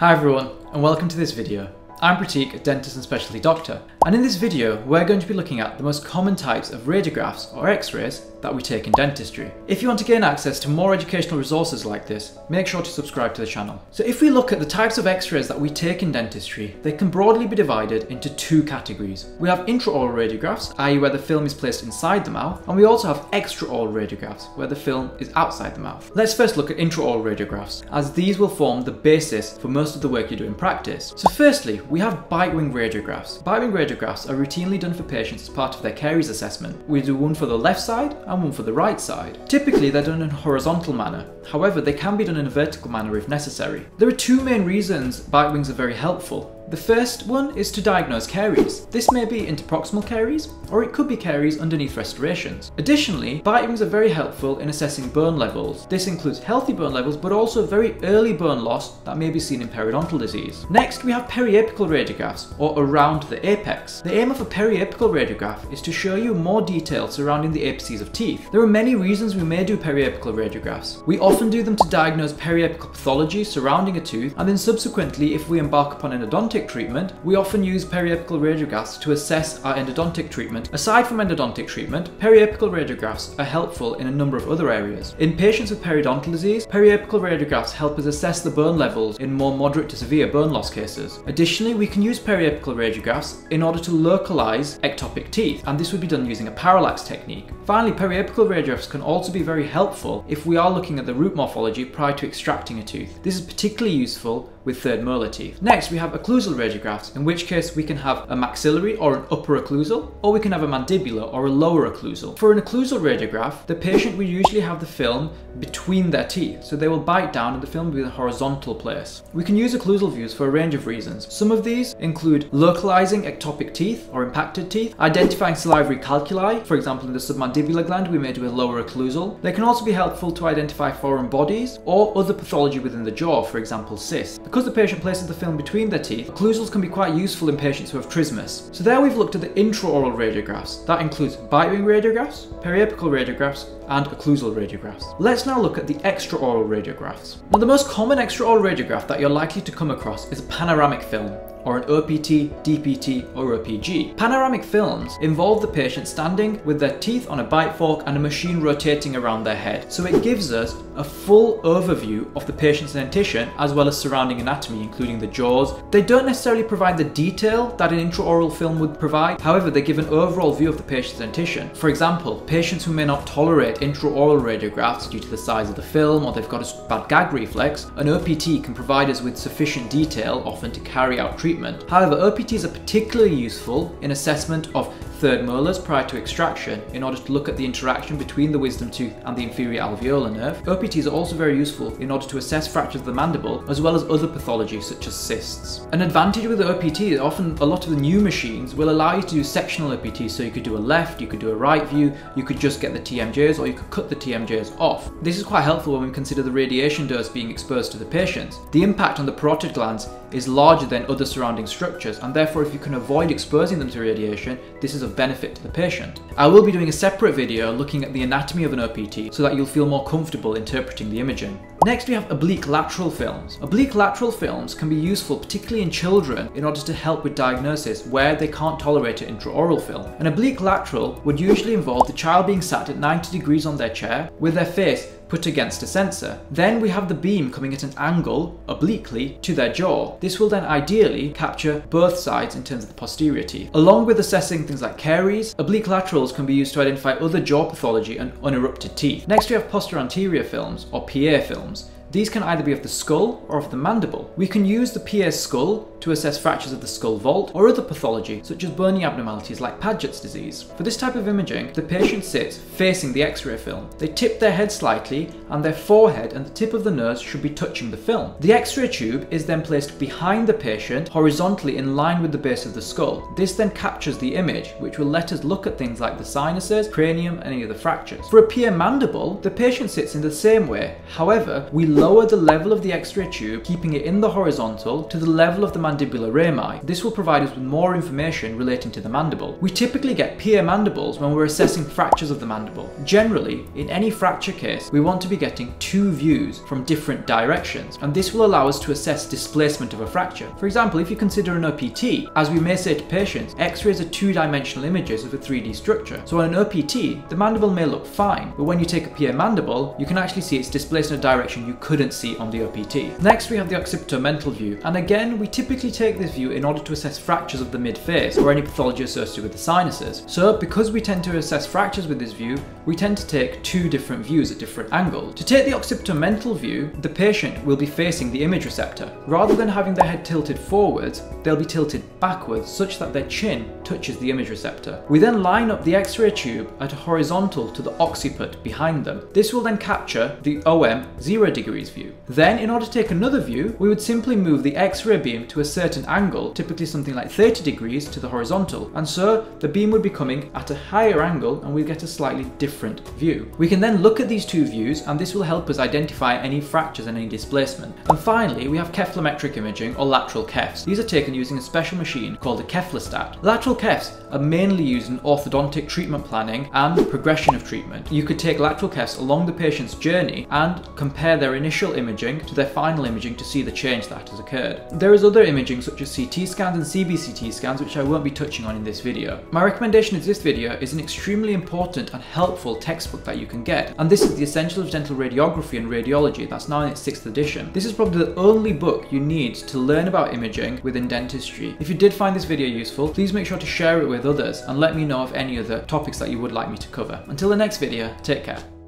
Hi everyone, and welcome to this video. I'm Prateek, a dentist and specialty doctor, and in this video we're going to be looking at the most common types of radiographs or x-rays that we take in dentistry. If you want to gain access to more educational resources like this, make sure to subscribe to the channel. So if we look at the types of x-rays that we take in dentistry, they can broadly be divided into two categories. We have intraoral radiographs, i.e. where the film is placed inside the mouth, and we also have extraoral radiographs, where the film is outside the mouth. Let's first look at intraoral radiographs, as these will form the basis for most of the work you do in practice. So firstly, we have bite wing radiographs. Bite wing radiographs are routinely done for patients as part of their caries assessment. We do one for the left side and one for the right side. Typically they're done in a horizontal manner, however they can be done in a vertical manner if necessary. There are two main reasons bite wings are very helpful. The first one is to diagnose caries. This may be interproximal caries, or it could be caries underneath restorations. Additionally, bite wings are very helpful in assessing bone levels. This includes healthy bone levels, but also very early bone loss that may be seen in periodontal disease. Next, we have periapical radiographs, or around the apex. The aim of a periapical radiograph is to show you more detail surrounding the apices of teeth. There are many reasons we may do periapical radiographs. We often do them to diagnose periapical pathology surrounding a tooth, and then subsequently, if we embark upon an endodontic treatment, we often use periapical radiographs to assess our endodontic treatment. Aside from endodontic treatment, periapical radiographs are helpful in a number of other areas. In patients with periodontal disease, periapical radiographs help us assess the bone levels in more moderate to severe bone loss cases. Additionally, we can use periapical radiographs in order to localize ectopic teeth, and this would be done using a parallax technique. Finally, periapical radiographs can also be very helpful if we are looking at the root morphology prior to extracting a tooth. This is particularly useful with third molar teeth. Next, we have occlusal radiographs, in which case we can have a maxillary or an upper occlusal, or we can have a mandibular or a lower occlusal. For an occlusal radiograph, the patient will usually have the film between their teeth, so they will bite down and the film will be in a horizontal place. We can use occlusal views for a range of reasons. Some of these include localizing ectopic teeth or impacted teeth, identifying salivary calculi, for example in the submandibular gland we may do a lower occlusal. They can also be helpful to identify foreign bodies or other pathology within the jaw, for example cysts. Because the patient places the film between their teeth, occlusals can be quite useful in patients who have trismus. So there we've looked at the intraoral radiographs. That includes bite wing radiographs, periapical radiographs, and occlusal radiographs. Let's now look at the extraoral radiographs. Now the most common extraoral radiograph that you're likely to come across is a panoramic film or an OPT, DPT, or OPG. Panoramic films involve the patient standing with their teeth on a bite fork and a machine rotating around their head. So it gives us a full overview of the patient's dentition as well as surrounding anatomy, including the jaws. They don't necessarily provide the detail that an intraoral film would provide, however, they give an overall view of the patient's dentition. For example, patients who may not tolerate intraoral radiographs due to the size of the film or they've got a bad gag reflex, an OPT can provide us with sufficient detail often to carry out treatment. However, OPTs are particularly useful in assessment of third molars prior to extraction in order to look at the interaction between the wisdom tooth and the inferior alveolar nerve. OPTs are also very useful in order to assess fractures of the mandible as well as other pathologies such as cysts. An advantage with OPT is often a lot of the new machines will allow you to do sectional OPT so you could do a left, you could do a right view, you could just get the TMJs or you could cut the TMJs off. This is quite helpful when we consider the radiation dose being exposed to the patient. The impact on the parotid glands is larger than other surrounding structures and therefore if you can avoid exposing them to radiation, this is a benefit to the patient. I will be doing a separate video looking at the anatomy of an OPT so that you'll feel more comfortable interpreting the imaging. Next we have oblique lateral films. Oblique lateral films can be useful particularly in children in order to help with diagnosis where they can't tolerate an intraoral film. An oblique lateral would usually involve the child being sat at 90 degrees on their chair with their face put against a sensor. Then we have the beam coming at an angle, obliquely, to their jaw. This will then ideally capture both sides in terms of the posterior teeth. Along with assessing things like caries, oblique laterals can be used to identify other jaw pathology and unerupted teeth. Next we have posteroanterior films, or PA films. These can either be of the skull or of the mandible. We can use the PA skull to assess fractures of the skull vault or other pathology such as bony abnormalities like Paget's disease. For this type of imaging, the patient sits facing the x-ray film. They tip their head slightly and their forehead and the tip of the nose should be touching the film. The x-ray tube is then placed behind the patient horizontally in line with the base of the skull. This then captures the image which will let us look at things like the sinuses, cranium and any of the fractures. For a PA mandible, the patient sits in the same way. However, we lower the level of the x-ray tube, keeping it in the horizontal to the level of the mandibular rami. This will provide us with more information relating to the mandible. We typically get PA mandibles when we're assessing fractures of the mandible. Generally, in any fracture case, we want to be getting two views from different directions, and this will allow us to assess displacement of a fracture. For example, if you consider an OPT, as we may say to patients, x-rays are two-dimensional images of a 3D structure. So on an OPT, the mandible may look fine, but when you take a PA mandible, you can actually see it's displaced in a direction you couldn't see on the OPT. Next, we have the occipitomental view, and again, we typically take this view in order to assess fractures of the mid-face or any pathology associated with the sinuses. So because we tend to assess fractures with this view, we tend to take two different views at different angles. To take the occipitomental view, the patient will be facing the image receptor. Rather than having their head tilted forwards, they'll be tilted backwards such that their chin touches the image receptor. We then line up the X-ray tube at a horizontal to the occiput behind them. This will then capture the OM 0 degrees view. Then, in order to take another view, we would simply move the X-ray beam to a certain angle, typically something like 30 degrees to the horizontal, and so the beam would be coming at a higher angle and we get a slightly different view. We can then look at these two views and this will help us identify any fractures and any displacement. And finally, we have cephalometric imaging or lateral cephs. These are taken using a special machine called a cephalostat. Lateral cephs are mainly used in orthodontic treatment planning and progression of treatment. You could take lateral cephs along the patient's journey and compare their initial imaging to their final imaging to see the change that has occurred. There is other imaging such as CT scans and CBCT scans which I won't be touching on in this video. My recommendation of this video is an extremely important and helpful textbook that you can get and this is the Essentials of Dental Radiography and Radiology that's now in its 6th edition. This is probably the only book you need to learn about imaging within dentistry. If you did find this video useful, please make sure to share it with others and let me know of any other topics that you would like me to cover. Until the next video, take care.